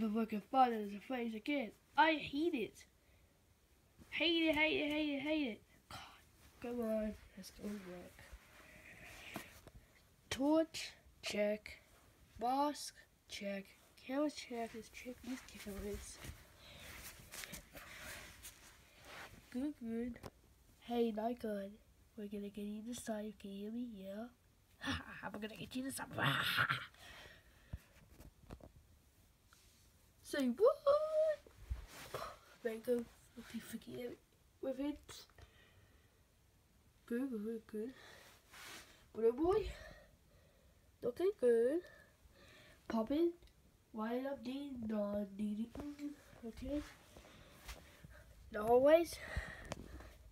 been looking fun as a face again. I hate it. Hate it, hate it, hate it, hate it. God, come on. Let's go work. Torch, check. Mask, check. Cameras, check. Let's check these cameras. Good, good. Hey, not good. We're gonna get you this time. Can you hear me? Yeah. I'm gonna get you this time. Say what? Hope you forget with it. Good, good, good. Blue boy, looking good. Popping, wind up the non. Okay. The hallways.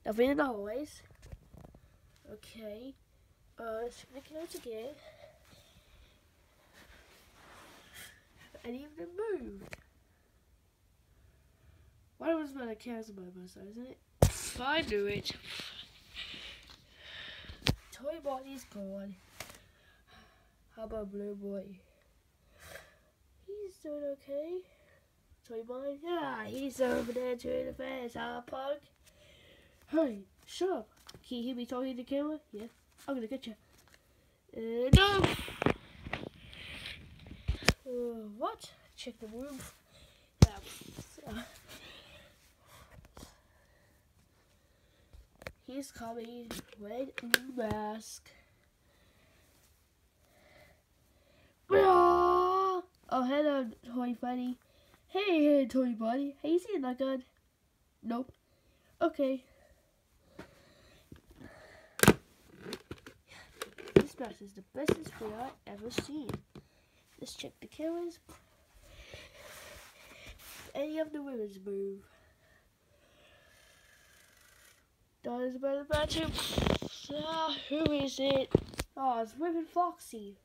Nothing in the hallways. Okay. Uh, check the notes again. Any of them moved? One of them's by the cares about myself, isn't it? I knew it. Toy body's gone. How about Blue Boy? He's doing okay. Toy Boy? Yeah, he's over there doing the fast, huh, punk? Hey, shut up. Can you hear me talking to the camera? Yeah, I'm gonna get you. Uh, no! Uh, what? Check the room. Uh, he's coming. Wearing a mask. Oh, hello, Toy Buddy. Hey, hey, Toy Buddy. Hey, you seen that gun? Nope. Okay. This mask is the best display I've ever seen. Let's check the cameras. Any of the women's move. Is about the bathroom. Ah, who is it? Oh, it's Women Foxy.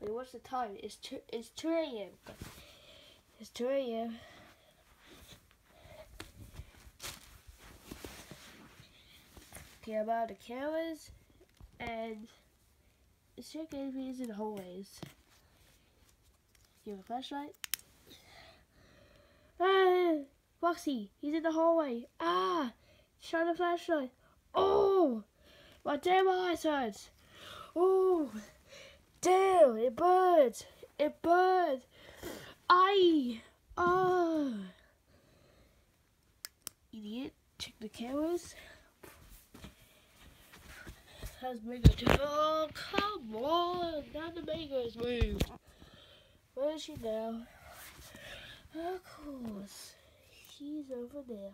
Wait, what's the time? It's two. It's two a.m. It's two a.m. Okay, about the cameras and let's check he's in the hallways. Have a flashlight? Ah, Foxy, he's in the hallway. Ah, shine the flashlight. Oh, my damn eyes. Oh, damn, it burns. It burns. I, oh. Idiot, check the cameras. Mango too? Oh, come on. Now the Mango's moved. Where is she now? Of course. She's over there.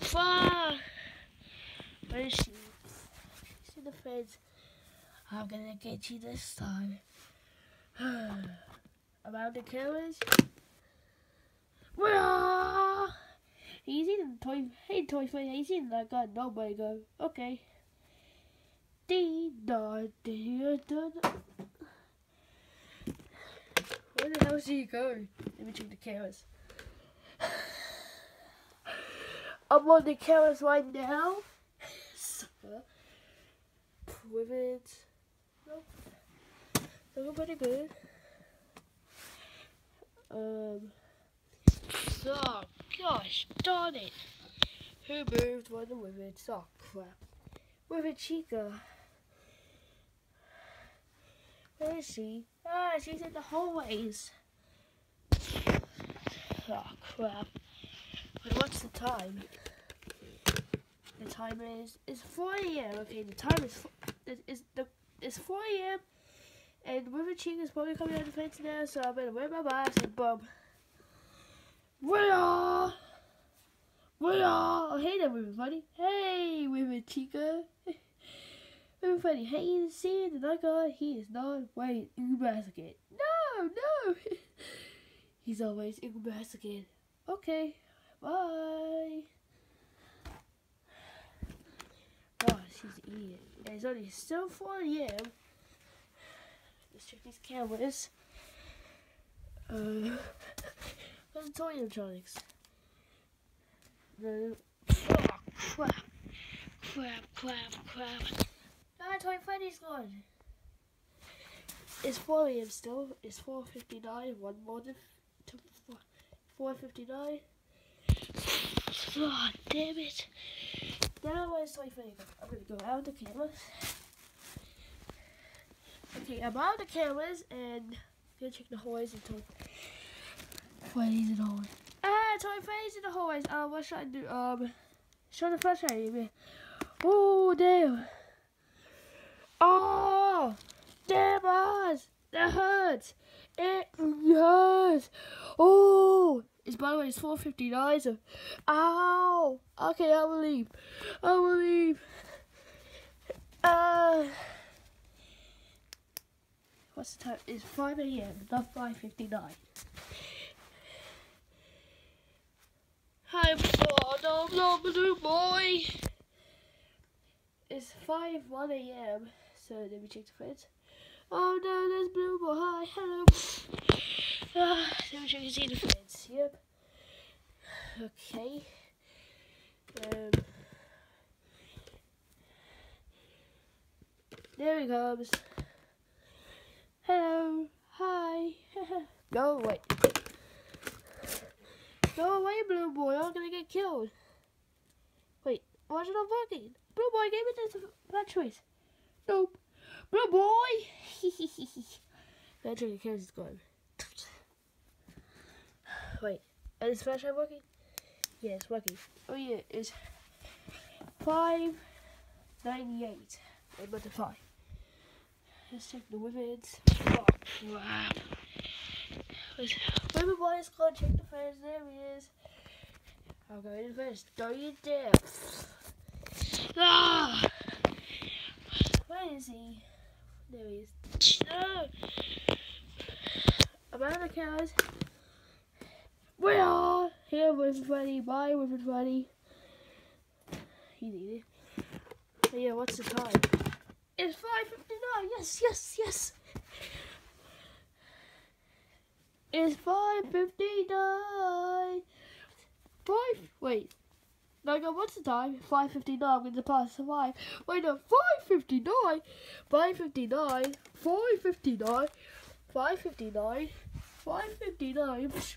Far! She? She's the fence. I'm gonna get you this time. About the? Where? He's in the toy. Hey, toy face. He's in that gun. No, Mango. Okay. Dee da dee da. Where the hell is he going? Let me check the cameras. I'm on the cameras right now. It. Nope. Looking pretty good. Um. Oh, gosh, darn it. Who moved one of the it? Oh, crap. A Chica. Where is she? Ah, she's in the hallways. Oh, crap. Wait, what's the time? The time is is 4 a.m. Okay, the time is is the it's 4 a.m. And River Ching is probably coming out of the fence now, so I'm gonna wear my mask and boom. are! We are! hey there, everybody. Hey, River Chica. Everybody, hey, you see the that guy? He is not wait investigate. No, no. He's always in mask again. Okay, bye. Oh, she's it's only still 4 a.m. Let's check these cameras. Uh, where's the toy electronics? No. Oh, crap. Crap, crap, crap. Ah, Toy Freddy's gone. It's 4 a.m. still. It's 4.59. One more to 459. Oh, damn it. Now where's toy finger? I'm gonna go out the cameras. Okay, I'm out the cameras and I'm gonna check the hallways and toy Wait, in the hallway. Ah, toy phase in the hallways. Uh, what should I do? Um, show the flashlight at me. Oh, damn. Oh, damn us. That hurts. It hurts. Oh, it's by the way, it's 459. So, ow. Okay, I will leave. I will leave. Uh, what's the time? It's 5 a.m. Not 5:59. Hi, oh, no, no, blue boy. It's 5 1 a.m. So let me check the fence. Oh no, there's blue boy. Hi, hello. Ah, let me check the fence. Yep. Okay. Um. There he comes. Hello. Hi. Go away. Go away, blue boy. I'm gonna get killed. Wait, why is it not working? Blue boy gave me the batteries. Nope. Blue boy! Battery carries is gone. Wait, is flashlight working? Yeah, it's working. Oh yeah, it's 598. Wait, but the 5. Let's check the wizards. Oh, crap. Wait, boy is check the fans. There he is. I'll go in first. Don't you dare. Ah! Where is he? There he is. No! About the cows. We are here with Freddy. Bye with Freddy. Eating. But yeah, what's the time? It's 5.59. Yes, yes, yes. It's 5.59. Five. Wait. No, go, what's the time? 5.59, I'm going to pass the 5. Wait, no, 5.59? 5.59, 5.59, 5.59, 5.59,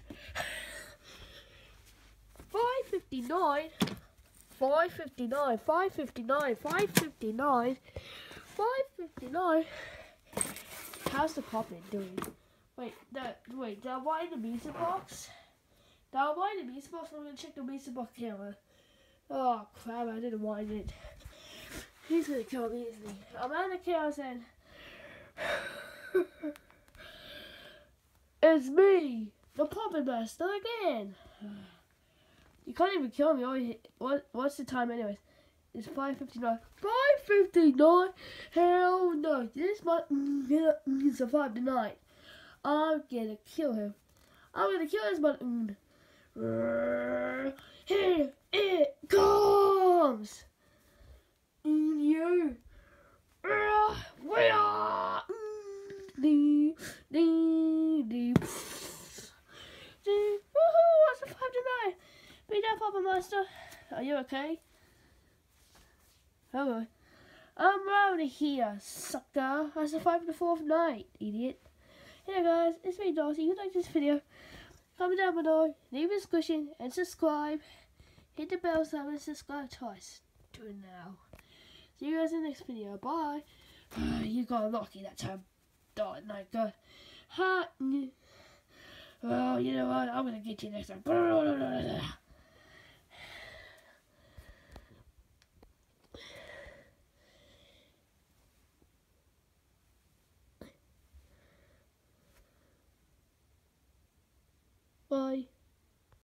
5.59, 5.59, 5.59, 5.59, 5.59. How's the puppet doing? Wait, that, wait, did I wind the music box? Did I wind the music box? I'm to check the music box camera. Oh crap, I didn't wind it. He's gonna kill me, isn't he? I'm out of chaos and It's me, the puppet master again. You can't even kill me. What what's the time anyways? It's 5.59. 5.59? Hell no. This might mm, mm, survive the night. I'm gonna kill him. I'm gonna kill this button. Mm. Here it comes! Mm, you. Uh, we are. Dee, dee, dee. Woohoo! What's the five tonight? Be there, Papa Master. Are you okay? Oh, Hello. I'm around here, sucker. I survived the fourth night, idiot. Hey guys, it's me, Darcy. If you like this video, comment down below, leave a discussion, and subscribe. Hit the bell so and subscribe twice. Do it now. See you guys in the next video. Bye. you got lucky that time. Oh, my God. Ha. Well, you know what? I'm going to get you next time.